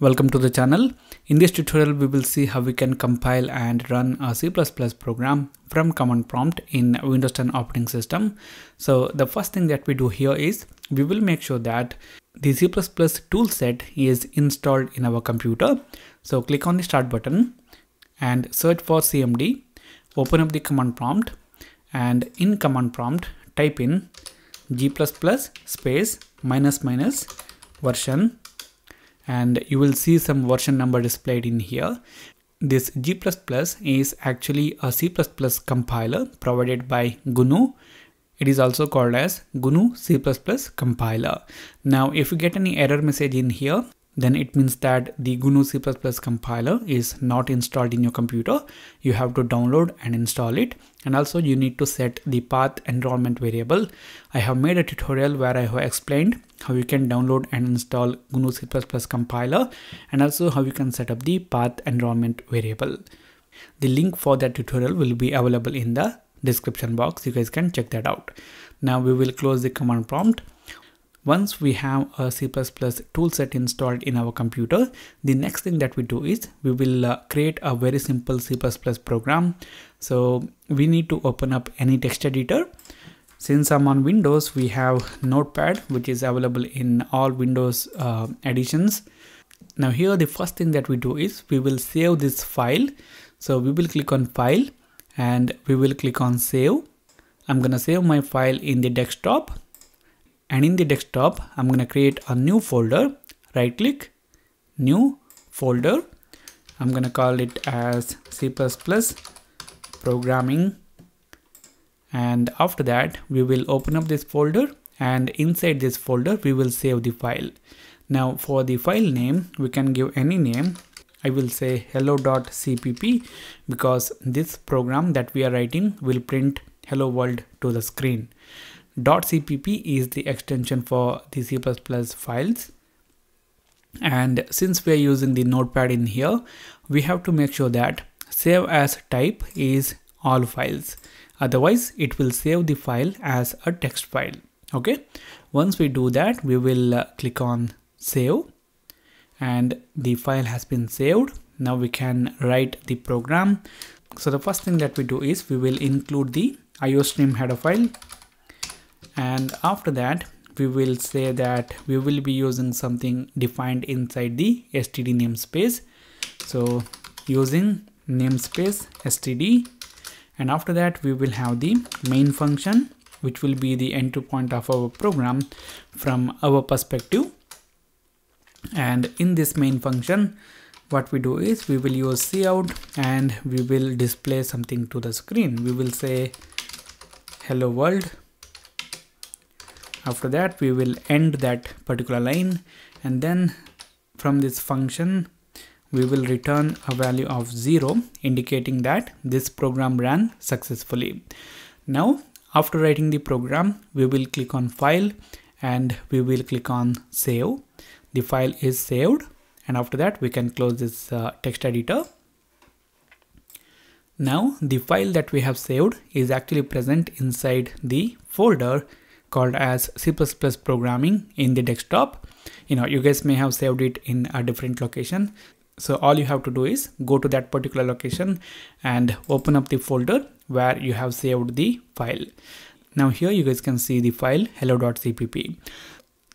Welcome to the channel. In this tutorial, we will see how we can compile and run a C++ program from command prompt in Windows 10 operating system. So the first thing that we do here is we will make sure that the C++ toolset is installed in our computer. So click on the start button and search for CMD, open up the command prompt and in command prompt type in g++ space minus minus version and you will see some version number displayed in here. This G++ is actually a C++ compiler provided by GNU. It is also called as GNU C++ compiler. Now, if you get any error message in here, then it means that the GNU C++ compiler is not installed in your computer. You have to download and install it. And also you need to set the path environment variable. I have made a tutorial where I have explained how you can download and install GNU C++ compiler and also how you can set up the path environment variable. The link for that tutorial will be available in the description box. You guys can check that out. Now we will close the command prompt once we have a C++ toolset installed in our computer, the next thing that we do is we will uh, create a very simple C++ program. So we need to open up any text editor. Since I'm on Windows, we have Notepad, which is available in all Windows uh, editions. Now here, the first thing that we do is we will save this file. So we will click on File and we will click on Save. I'm gonna save my file in the desktop and in the desktop I'm going to create a new folder. Right click new folder. I'm going to call it as C++ programming. And after that we will open up this folder. And inside this folder we will save the file. Now for the file name we can give any name. I will say hello.cpp because this program that we are writing will print hello world to the screen .cpp is the extension for the C++ files. And since we are using the notepad in here, we have to make sure that save as type is all files. Otherwise, it will save the file as a text file. Okay. Once we do that, we will uh, click on save and the file has been saved. Now we can write the program. So the first thing that we do is we will include the iostream header file and after that we will say that we will be using something defined inside the std namespace. So using namespace std and after that we will have the main function which will be the entry point of our program from our perspective. And in this main function what we do is we will use cout and we will display something to the screen. We will say hello world after that we will end that particular line and then from this function we will return a value of 0 indicating that this program ran successfully. Now after writing the program we will click on file and we will click on save. The file is saved and after that we can close this uh, text editor. Now the file that we have saved is actually present inside the folder called as C++ programming in the desktop. You know, you guys may have saved it in a different location. So all you have to do is go to that particular location and open up the folder where you have saved the file. Now here you guys can see the file hello.cpp.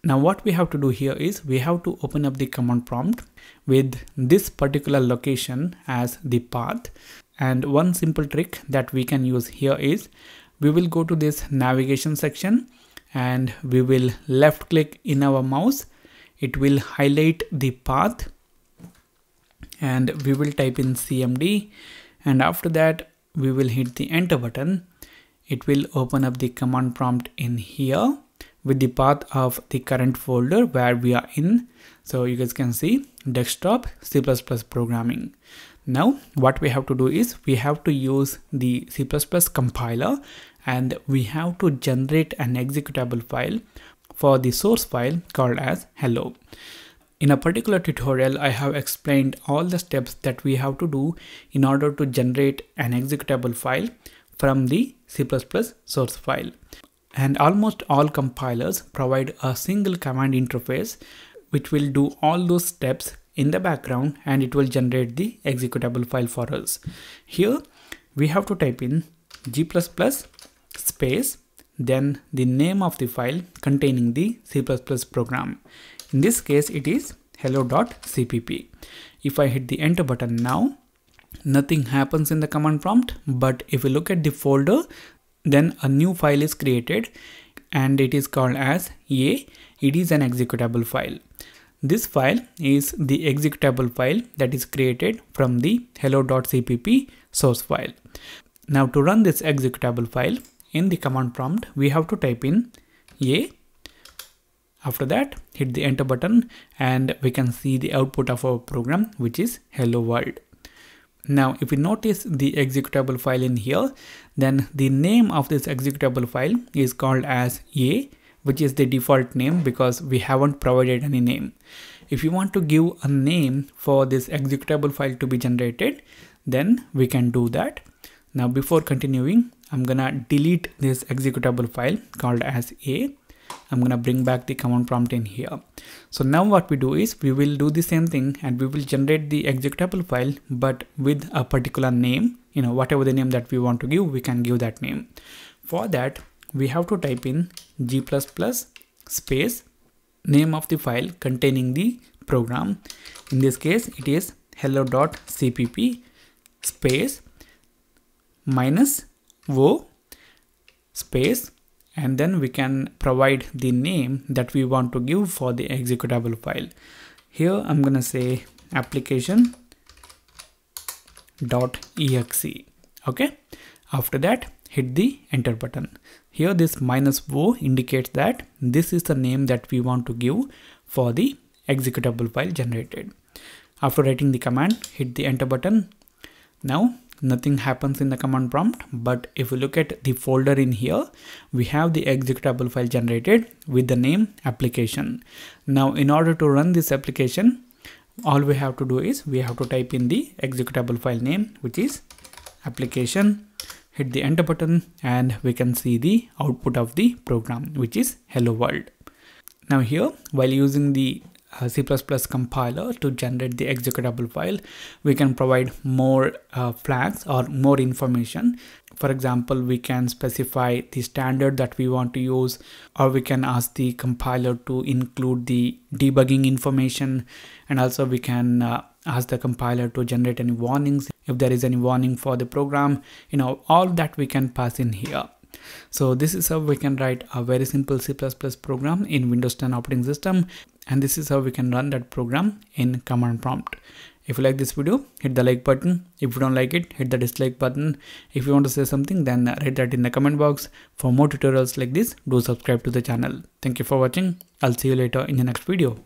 Now what we have to do here is we have to open up the command prompt with this particular location as the path. And one simple trick that we can use here is we will go to this navigation section and we will left click in our mouse. It will highlight the path and we will type in cmd and after that we will hit the enter button. It will open up the command prompt in here with the path of the current folder where we are in. So you guys can see desktop c++ programming. Now what we have to do is we have to use the c++ compiler and we have to generate an executable file for the source file called as hello. In a particular tutorial, I have explained all the steps that we have to do in order to generate an executable file from the C++ source file. And almost all compilers provide a single command interface which will do all those steps in the background and it will generate the executable file for us. Here we have to type in g++ space then the name of the file containing the C++ program. In this case it is hello.cpp. If I hit the enter button now nothing happens in the command prompt but if we look at the folder then a new file is created and it is called as a it is an executable file this file is the executable file that is created from the hello.cpp source file now to run this executable file in the command prompt we have to type in a after that hit the enter button and we can see the output of our program which is hello world now, if we notice the executable file in here, then the name of this executable file is called as A, which is the default name because we haven't provided any name. If you want to give a name for this executable file to be generated, then we can do that. Now, before continuing, I'm gonna delete this executable file called as A I'm gonna bring back the command prompt in here. So now what we do is we will do the same thing and we will generate the executable file but with a particular name, you know, whatever the name that we want to give, we can give that name. For that, we have to type in g++ space name of the file containing the program. In this case, it is hello.cpp space minus o space and then we can provide the name that we want to give for the executable file. Here I'm gonna say application dot exe okay? After that hit the enter button. Here this minus o indicates that this is the name that we want to give for the executable file generated. After writing the command hit the enter button. Now nothing happens in the command prompt but if we look at the folder in here we have the executable file generated with the name application. Now in order to run this application all we have to do is we have to type in the executable file name which is application hit the enter button and we can see the output of the program which is hello world. Now here while using the C++ compiler to generate the executable file, we can provide more uh, flags or more information. For example, we can specify the standard that we want to use, or we can ask the compiler to include the debugging information. And also we can uh, ask the compiler to generate any warnings if there is any warning for the program, you know, all that we can pass in here. So this is how we can write a very simple C++ program in Windows 10 operating system and this is how we can run that program in command prompt. If you like this video, hit the like button. If you don't like it, hit the dislike button. If you want to say something, then write that in the comment box. For more tutorials like this, do subscribe to the channel. Thank you for watching. I'll see you later in the next video.